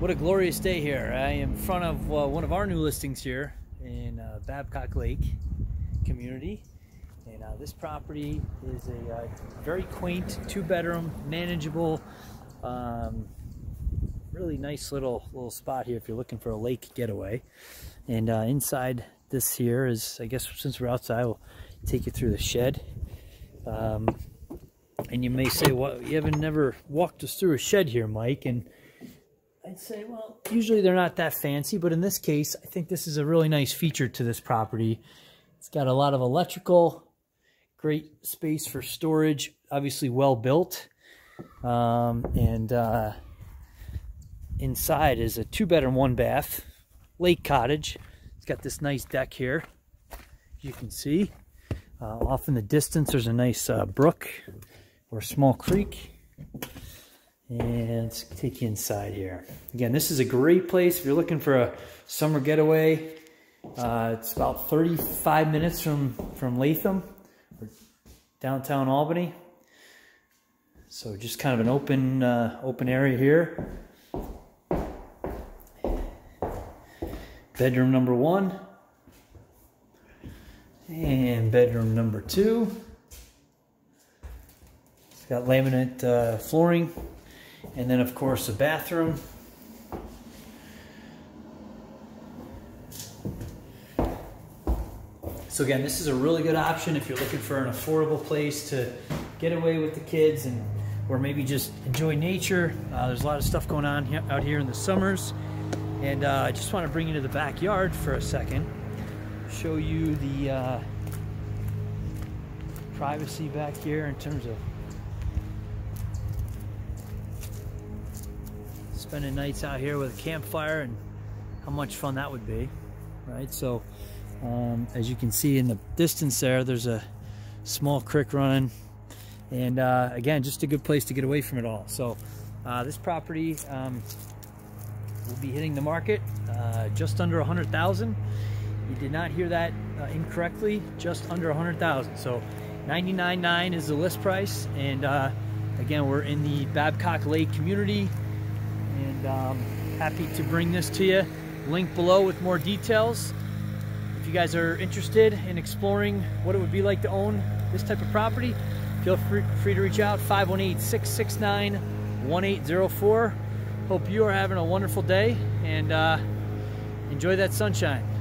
What a glorious day here. I am in front of uh, one of our new listings here in uh, Babcock Lake community. And uh, this property is a uh, very quaint two bedroom, manageable, um, really nice little little spot here if you're looking for a lake getaway. And uh, inside this here is, I guess since we're outside, we'll take you through the shed. Um, and you may say, well, you haven't never walked us through a shed here, Mike. And I'd say, well, usually they're not that fancy, but in this case, I think this is a really nice feature to this property. It's got a lot of electrical, great space for storage, obviously well built. Um, and uh, inside is a two bedroom, one bath, lake cottage. It's got this nice deck here, you can see. Uh, off in the distance, there's a nice uh, brook or small creek. And let's take you inside here. Again, this is a great place if you're looking for a summer getaway. Uh, it's about 35 minutes from, from Latham, downtown Albany. So just kind of an open, uh, open area here. Bedroom number one. And bedroom number two. It's got laminate uh, flooring and then of course the bathroom. So again, this is a really good option if you're looking for an affordable place to get away with the kids and or maybe just enjoy nature. Uh, there's a lot of stuff going on here, out here in the summers. And uh, I just want to bring you to the backyard for a second. Show you the uh, privacy back here in terms of spending nights out here with a campfire and how much fun that would be, right? So um, as you can see in the distance there, there's a small creek running. And uh, again, just a good place to get away from it all. So uh, this property um, will be hitting the market uh, just under 100,000. You did not hear that uh, incorrectly, just under 100,000. So 99.9 is the list price. And uh, again, we're in the Babcock Lake community and um, happy to bring this to you. Link below with more details. If you guys are interested in exploring what it would be like to own this type of property, feel free, free to reach out 518-669-1804. Hope you are having a wonderful day and uh, enjoy that sunshine.